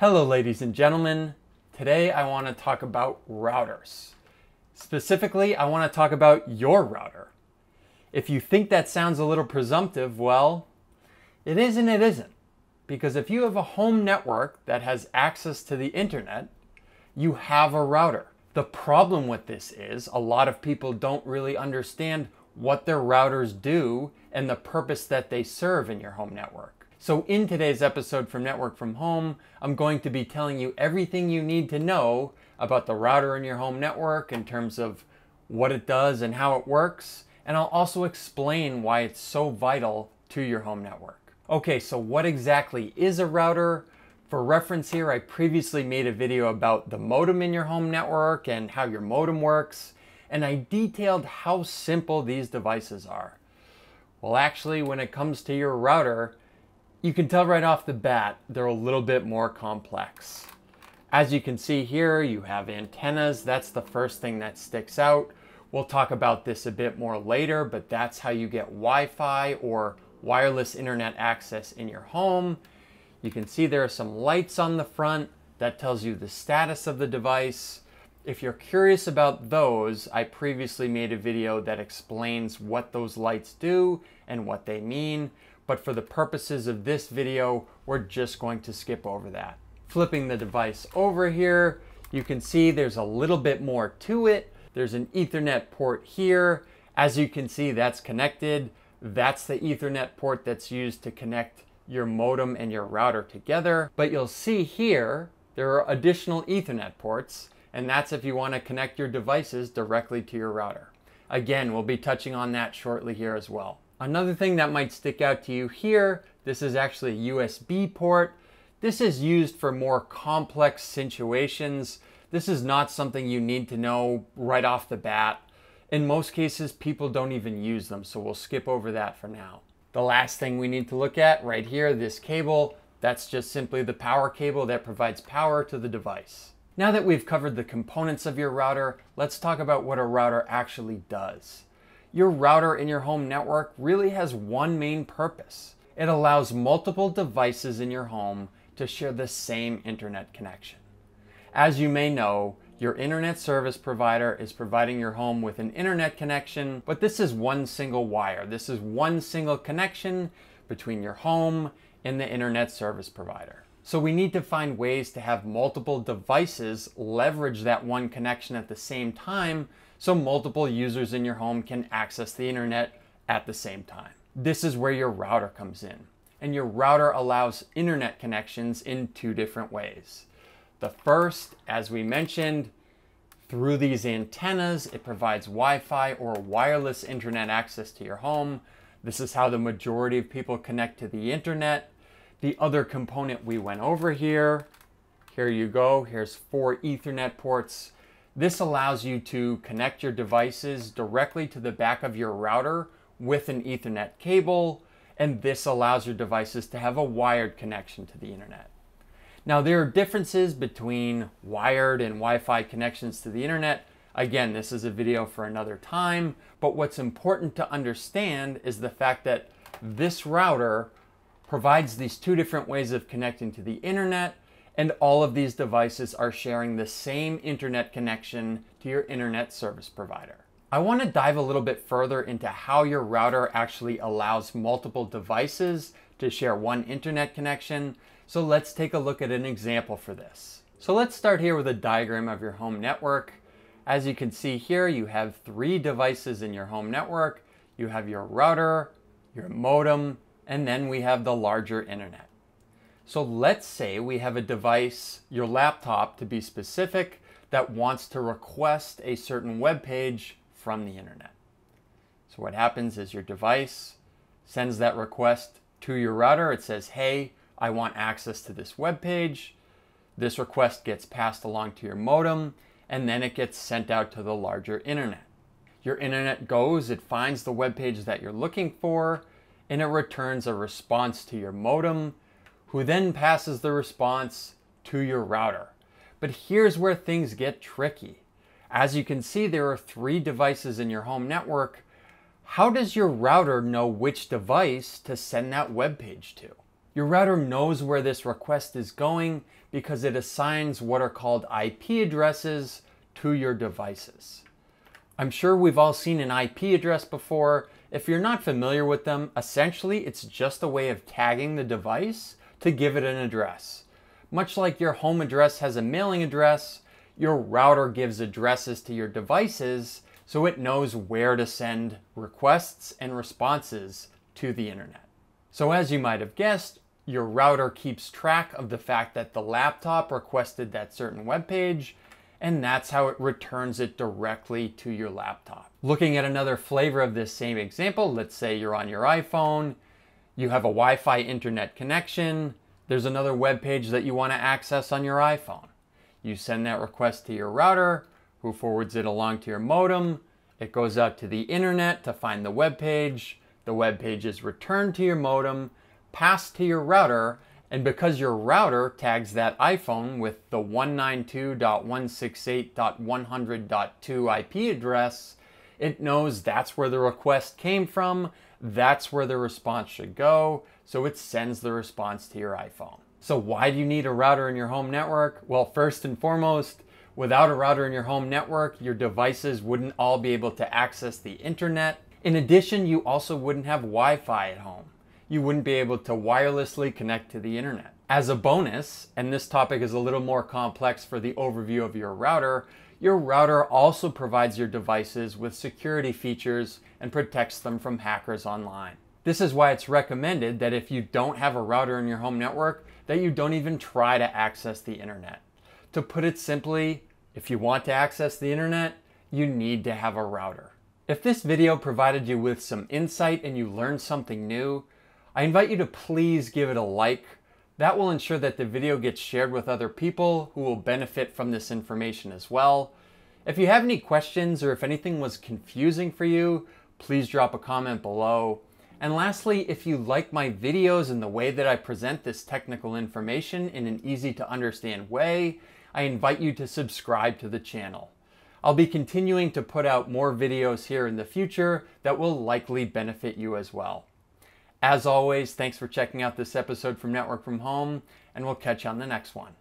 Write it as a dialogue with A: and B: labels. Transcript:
A: Hello, ladies and gentlemen. Today I want to talk about routers. Specifically, I want to talk about your router. If you think that sounds a little presumptive, well, it is and it isn't. Because if you have a home network that has access to the internet, you have a router. The problem with this is a lot of people don't really understand what their routers do and the purpose that they serve in your home network. So in today's episode from Network from Home, I'm going to be telling you everything you need to know about the router in your home network in terms of what it does and how it works, and I'll also explain why it's so vital to your home network. Okay, so what exactly is a router? For reference here, I previously made a video about the modem in your home network and how your modem works, and I detailed how simple these devices are. Well, actually, when it comes to your router, you can tell right off the bat they're a little bit more complex. As you can see here, you have antennas. That's the first thing that sticks out. We'll talk about this a bit more later, but that's how you get Wi-Fi or wireless internet access in your home. You can see there are some lights on the front that tells you the status of the device. If you're curious about those, I previously made a video that explains what those lights do and what they mean but for the purposes of this video, we're just going to skip over that. Flipping the device over here, you can see there's a little bit more to it. There's an ethernet port here. As you can see, that's connected. That's the ethernet port that's used to connect your modem and your router together. But you'll see here, there are additional ethernet ports, and that's if you want to connect your devices directly to your router. Again, we'll be touching on that shortly here as well. Another thing that might stick out to you here, this is actually a USB port. This is used for more complex situations. This is not something you need to know right off the bat. In most cases, people don't even use them, so we'll skip over that for now. The last thing we need to look at right here, this cable, that's just simply the power cable that provides power to the device. Now that we've covered the components of your router, let's talk about what a router actually does your router in your home network really has one main purpose. It allows multiple devices in your home to share the same internet connection. As you may know, your internet service provider is providing your home with an internet connection, but this is one single wire. This is one single connection between your home and the internet service provider. So we need to find ways to have multiple devices leverage that one connection at the same time so multiple users in your home can access the internet at the same time. This is where your router comes in. And your router allows internet connections in two different ways. The first, as we mentioned, through these antennas, it provides Wi-Fi or wireless internet access to your home. This is how the majority of people connect to the internet. The other component we went over here, here you go, here's four ethernet ports this allows you to connect your devices directly to the back of your router with an Ethernet cable, and this allows your devices to have a wired connection to the internet. Now, there are differences between wired and Wi Fi connections to the internet. Again, this is a video for another time, but what's important to understand is the fact that this router provides these two different ways of connecting to the internet and all of these devices are sharing the same internet connection to your internet service provider. I want to dive a little bit further into how your router actually allows multiple devices to share one internet connection. So let's take a look at an example for this. So let's start here with a diagram of your home network. As you can see here, you have three devices in your home network. You have your router, your modem, and then we have the larger internet. So let's say we have a device, your laptop to be specific, that wants to request a certain web page from the internet. So what happens is your device sends that request to your router. It says, hey, I want access to this web page. This request gets passed along to your modem, and then it gets sent out to the larger internet. Your internet goes, it finds the web page that you're looking for, and it returns a response to your modem who then passes the response to your router. But here's where things get tricky. As you can see, there are three devices in your home network. How does your router know which device to send that web page to? Your router knows where this request is going because it assigns what are called IP addresses to your devices. I'm sure we've all seen an IP address before. If you're not familiar with them, essentially it's just a way of tagging the device to give it an address. Much like your home address has a mailing address, your router gives addresses to your devices so it knows where to send requests and responses to the internet. So as you might have guessed, your router keeps track of the fact that the laptop requested that certain web page, and that's how it returns it directly to your laptop. Looking at another flavor of this same example, let's say you're on your iPhone, you have a Wi-Fi internet connection, there's another web page that you want to access on your iPhone. You send that request to your router, who forwards it along to your modem. It goes out to the internet to find the web page. The web page is returned to your modem, passed to your router, and because your router tags that iPhone with the 192.168.100.2 IP address, it knows that's where the request came from, that's where the response should go, so it sends the response to your iPhone. So why do you need a router in your home network? Well, first and foremost, without a router in your home network, your devices wouldn't all be able to access the internet. In addition, you also wouldn't have Wi-Fi at home you wouldn't be able to wirelessly connect to the internet. As a bonus, and this topic is a little more complex for the overview of your router, your router also provides your devices with security features and protects them from hackers online. This is why it's recommended that if you don't have a router in your home network, that you don't even try to access the internet. To put it simply, if you want to access the internet, you need to have a router. If this video provided you with some insight and you learned something new, I invite you to please give it a like. That will ensure that the video gets shared with other people who will benefit from this information as well. If you have any questions or if anything was confusing for you, please drop a comment below. And lastly, if you like my videos and the way that I present this technical information in an easy to understand way, I invite you to subscribe to the channel. I'll be continuing to put out more videos here in the future that will likely benefit you as well. As always, thanks for checking out this episode from Network from Home, and we'll catch you on the next one.